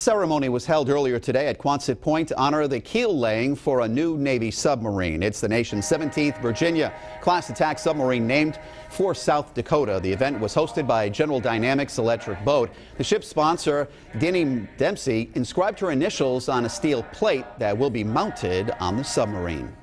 Ceremony was held earlier today at Quonset Point to honor the keel laying for a new Navy submarine. It's the nation's 17th Virginia class attack submarine named for South Dakota. The event was hosted by General Dynamics Electric Boat. The ship's sponsor, Deanie Dempsey, inscribed her initials on a steel plate that will be mounted on the submarine.